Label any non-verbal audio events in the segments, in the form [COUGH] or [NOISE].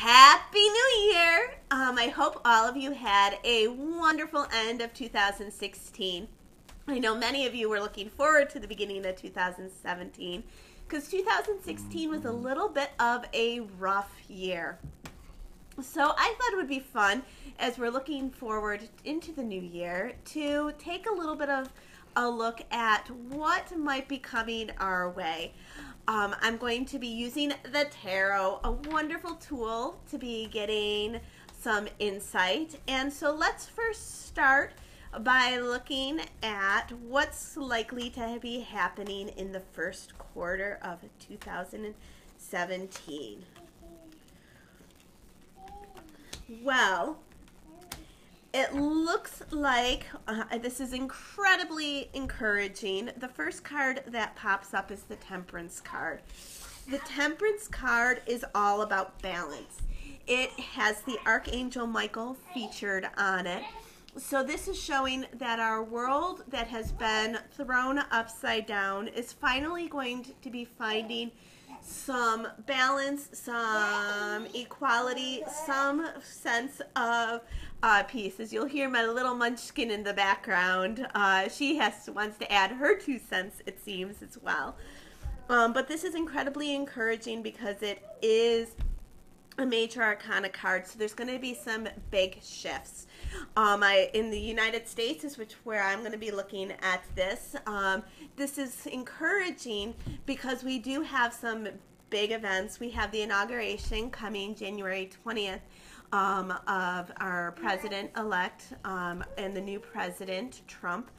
Happy New Year! Um, I hope all of you had a wonderful end of 2016. I know many of you were looking forward to the beginning of 2017 because 2016 was a little bit of a rough year. So I thought it would be fun as we're looking forward into the new year to take a little bit of a look at what might be coming our way. Um, I'm going to be using the tarot, a wonderful tool to be getting some insight. And so let's first start by looking at what's likely to be happening in the first quarter of 2017. Well, it looks like uh, this is incredibly encouraging. The first card that pops up is the Temperance card. The Temperance card is all about balance. It has the Archangel Michael featured on it. So this is showing that our world that has been thrown upside down is finally going to be finding some balance, some equality, some sense of uh, pieces. You'll hear my little munchkin in the background. Uh, she has wants to add her two cents, it seems, as well. Um, but this is incredibly encouraging because it is a major arcana card, so there's going to be some big shifts. Um, I in the United States is which where I'm going to be looking at this. Um, this is encouraging because we do have some big events. We have the inauguration coming January 20th um, of our president elect um, and the new president, Trump,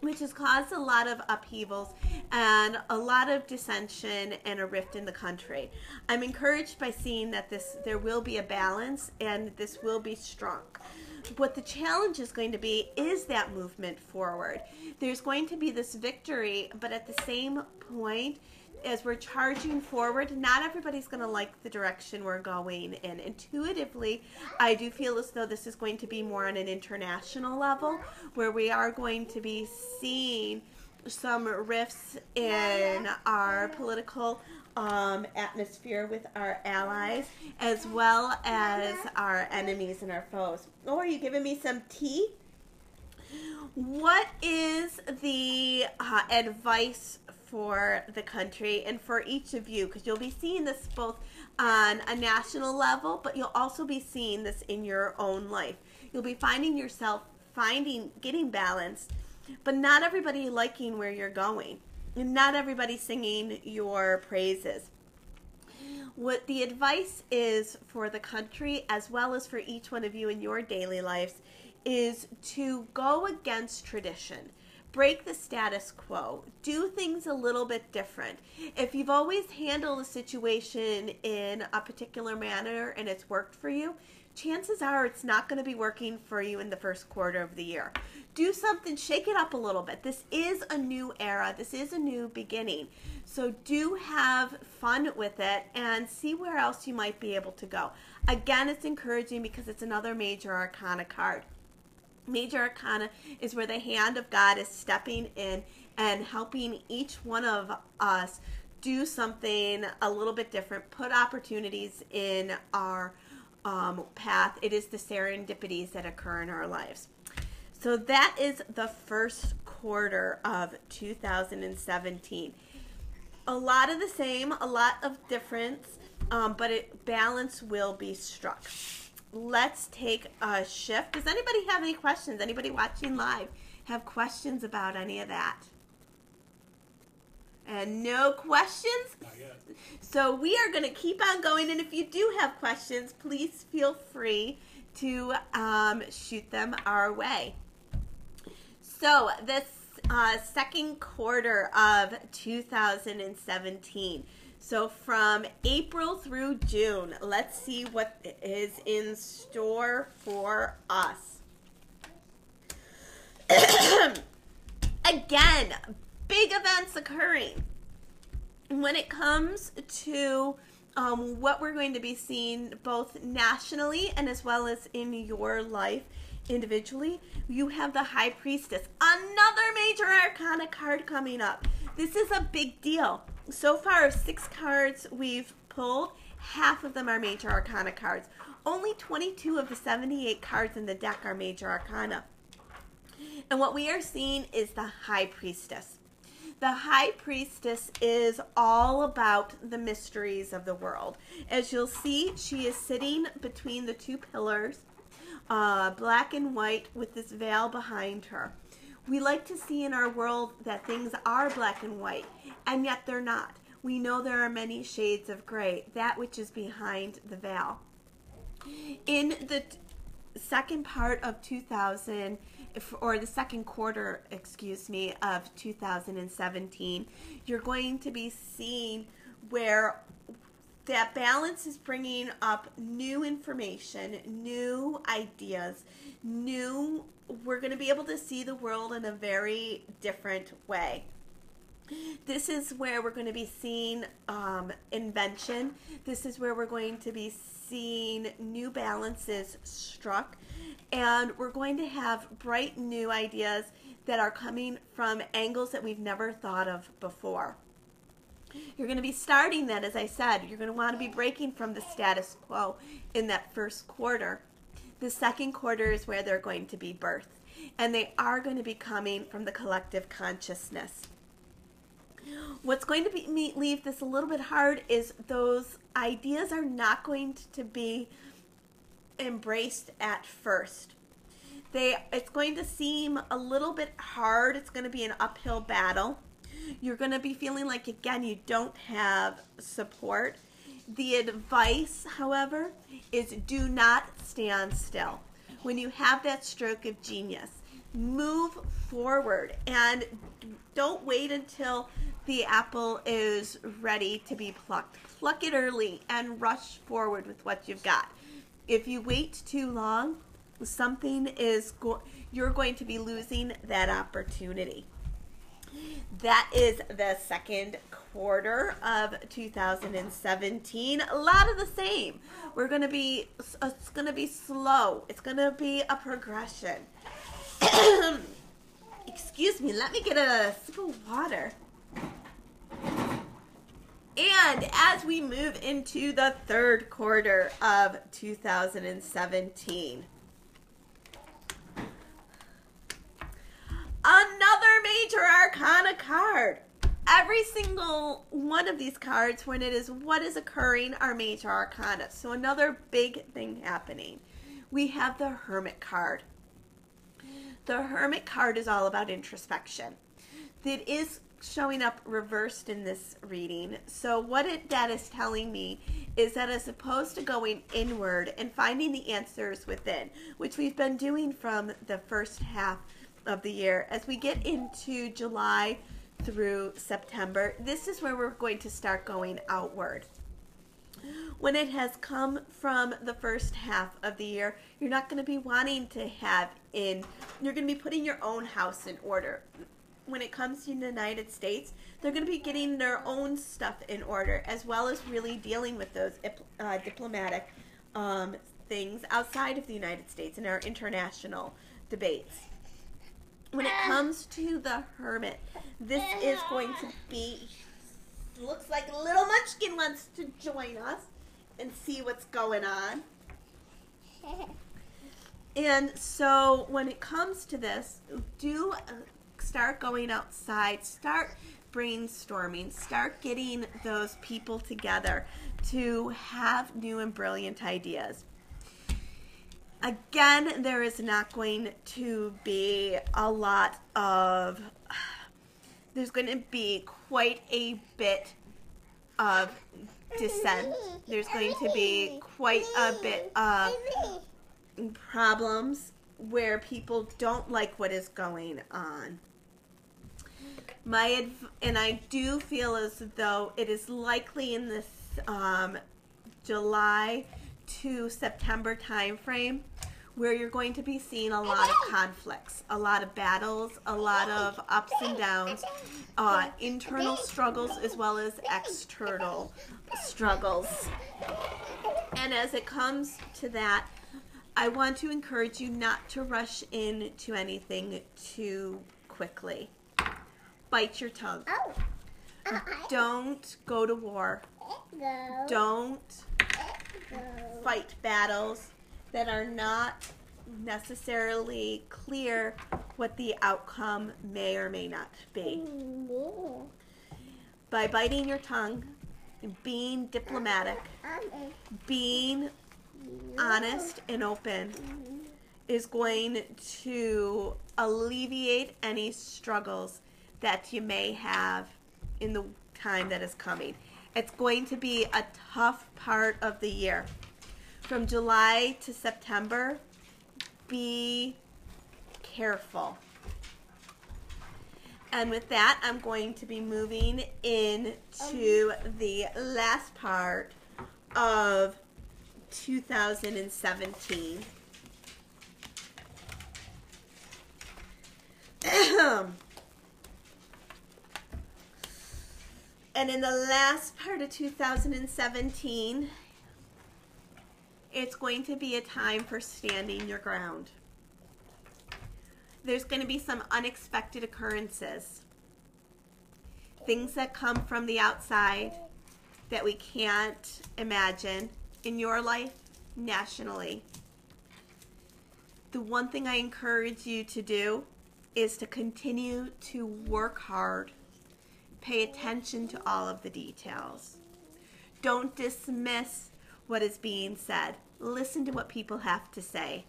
which has caused a lot of upheavals and a lot of dissension and a rift in the country. I'm encouraged by seeing that this there will be a balance and this will be strong. What the challenge is going to be is that movement forward. There's going to be this victory, but at the same point, as we're charging forward, not everybody's going to like the direction we're going in. Intuitively, I do feel as though this is going to be more on an international level where we are going to be seeing some rifts in our political um, atmosphere with our allies as well as our enemies and our foes. Oh, are you giving me some tea? What is the uh, advice for the country and for each of you because you'll be seeing this both on a national level, but you'll also be seeing this in your own life. You'll be finding yourself finding getting balanced, but not everybody liking where you're going. And not everybody singing your praises. What the advice is for the country as well as for each one of you in your daily lives is to go against tradition break the status quo, do things a little bit different. If you've always handled a situation in a particular manner and it's worked for you, chances are it's not going to be working for you in the first quarter of the year. Do something, shake it up a little bit. This is a new era, this is a new beginning. So do have fun with it and see where else you might be able to go. Again, it's encouraging because it's another major arcana card. Major Arcana is where the hand of God is stepping in and helping each one of us do something a little bit different, put opportunities in our um, path. It is the serendipities that occur in our lives. So that is the first quarter of 2017. A lot of the same, a lot of difference, um, but it, balance will be struck let's take a shift. Does anybody have any questions? Anybody watching live have questions about any of that? And no questions? So we are going to keep on going. And if you do have questions, please feel free to um, shoot them our way. So this uh, second quarter of 2017. So from April through June, let's see what is in store for us. [COUGHS] Again, big events occurring. When it comes to um, what we're going to be seeing both nationally and as well as in your life individually, you have the High Priestess, another major arcana card coming up. This is a big deal so far, six cards we've pulled half of them are major arcana cards. Only 22 of the 78 cards in the deck are major arcana. And what we are seeing is the High Priestess. The High Priestess is all about the mysteries of the world. As you'll see, she is sitting between the two pillars, uh, black and white, with this veil behind her. We like to see in our world that things are black and white, and yet they're not. We know there are many shades of gray, that which is behind the veil. In the second part of 2000, or the second quarter, excuse me, of 2017, you're going to be seeing where that balance is bringing up new information, new ideas, new, we're going to be able to see the world in a very different way. This is where we're going to be seeing um, invention. This is where we're going to be seeing new balances struck. And we're going to have bright new ideas that are coming from angles that we've never thought of before. You're going to be starting that, as I said. You're going to want to be breaking from the status quo in that first quarter. The second quarter is where they're going to be birthed, and they are going to be coming from the collective consciousness. What's going to be, leave this a little bit hard is those ideas are not going to be embraced at first. They, it's going to seem a little bit hard. It's going to be an uphill battle. You're going to be feeling like, again, you don't have support. The advice, however, is do not stand still. When you have that stroke of genius, move forward and don't wait until the apple is ready to be plucked. Pluck it early and rush forward with what you've got. If you wait too long, something is go- you're going to be losing that opportunity. That is the second quarter of 2017. A lot of the same. We're going to be uh, it's going to be slow. It's going to be a progression. [COUGHS] Excuse me, let me get a sip of water. And as we move into the third quarter of 2017, another major arcana card. Every single one of these cards, when it is what is occurring, are major arcana. So, another big thing happening. We have the Hermit card. The Hermit card is all about introspection. It is showing up reversed in this reading. So what it, that is telling me is that as opposed to going inward and finding the answers within, which we've been doing from the first half of the year, as we get into July through September, this is where we're going to start going outward. When it has come from the first half of the year, you're not going to be wanting to have in, you're going to be putting your own house in order when it comes to the United States, they're going to be getting their own stuff in order, as well as really dealing with those uh, diplomatic um, things outside of the United States in our international debates. When it comes to the hermit, this is going to be, looks like Little Munchkin wants to join us and see what's going on. [LAUGHS] And so when it comes to this, do uh, start going outside, start brainstorming, start getting those people together to have new and brilliant ideas. Again, there is not going to be a lot of, [SIGHS] there's going to be quite a bit of dissent. There's going to be quite a bit of problems where people don't like what is going on my adv- and I do feel as though it is likely in this um, July to September timeframe where you're going to be seeing a lot of conflicts, a lot of battles, a lot of ups and downs, uh, internal struggles as well as external struggles. And as it comes to that, I want to encourage you not to rush into anything too quickly bite your tongue. Oh. Uh, don't go to war. Don't fight battles that are not necessarily clear what the outcome may or may not be. By biting your tongue, being diplomatic, being honest and open is going to alleviate any struggles that you may have in the time that is coming. It's going to be a tough part of the year. From July to September, be careful. And with that, I'm going to be moving into um. the last part of 2017. [CLEARS THROAT] and in the last part of 2017, it's going to be a time for standing your ground. There's going to be some unexpected occurrences. Things that come from the outside that we can't imagine in your life, nationally. The one thing I encourage you to do is to continue to work hard. Pay attention to all of the details. Don't dismiss what is being said. Listen to what people have to say.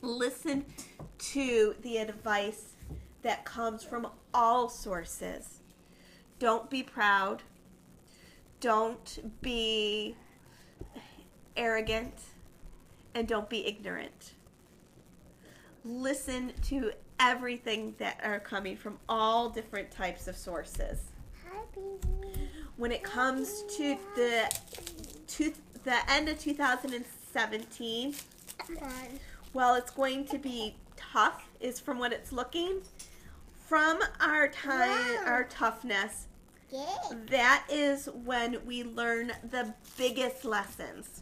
Listen to the advice that comes from all sources. Don't be proud. Don't be arrogant. And don't be ignorant. Listen to everything that are coming from all different types of sources. When it comes to the to the end of 2017, well, it's going to be tough. Is from what it's looking from our time, our toughness. That is when we learn the biggest lessons.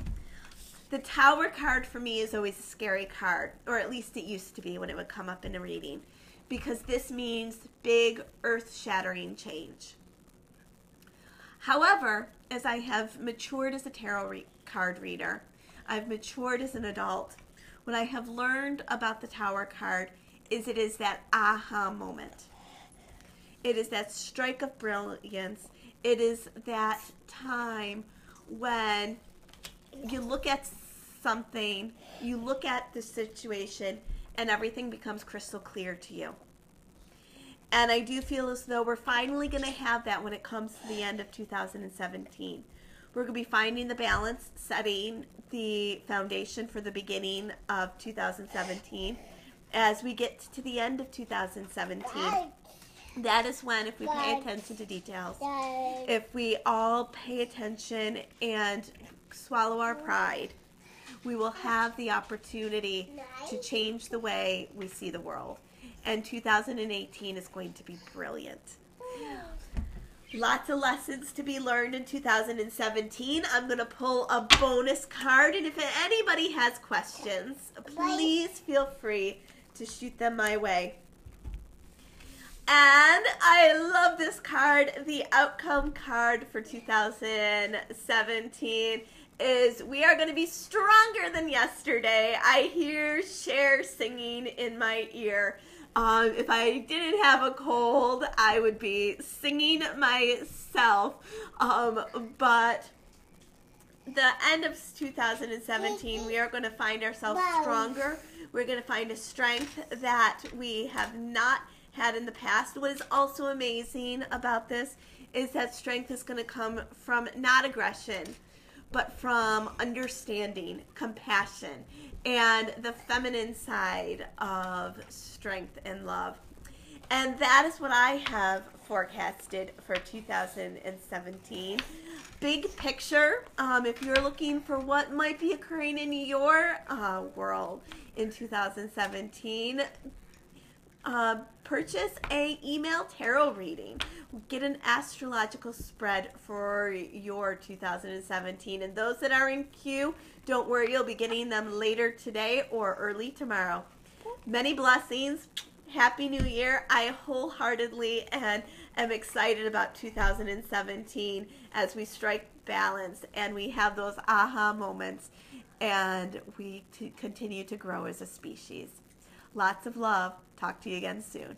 The tower card for me is always a scary card, or at least it used to be when it would come up in a reading, because this means big earth shattering change. However, as I have matured as a tarot re- card reader, I've matured as an adult, what I have learned about the tower card is it is that aha moment. It is that strike of brilliance. It is that time when you look at something, you look at the situation, and everything becomes crystal clear to you. And I do feel as though we're finally going to have that when it comes to the end of 2017. We're going to be finding the balance, setting the foundation for the beginning of 2017. As we get to the end of 2017, that is when, if we pay attention to details, if we all pay attention and swallow our pride, we will have the opportunity to change the way we see the world. And 2018 is going to be brilliant. Lots of lessons to be learned in 2017. I'm going to pull a bonus card, and if anybody has questions, please feel free to shoot them my way. And I love this card. The outcome card for 2017 is we are going to be stronger than yesterday. I hear Cher singing in my ear. Um, if I didn't have a cold, I would be singing myself. Um, but the end of 2017, we are going to find ourselves stronger. We're going to find a strength that we have not had in the past. What is also amazing about this is that strength is going to come from not aggression, but from understanding, compassion, and the feminine side of strength and love. And that is what I have forecasted for 2017. Big picture, um, if you're looking for what might be occurring in your uh, world in 2017, uh, purchase a email tarot reading. Get an astrological spread for your 2017 and those that are in queue don't worry you'll be getting them later today or early tomorrow. Many blessings. Happy new year. I wholeheartedly and am excited about 2017 as we strike balance and we have those aha moments and we continue to grow as a species. Lots of love. Talk to you again soon.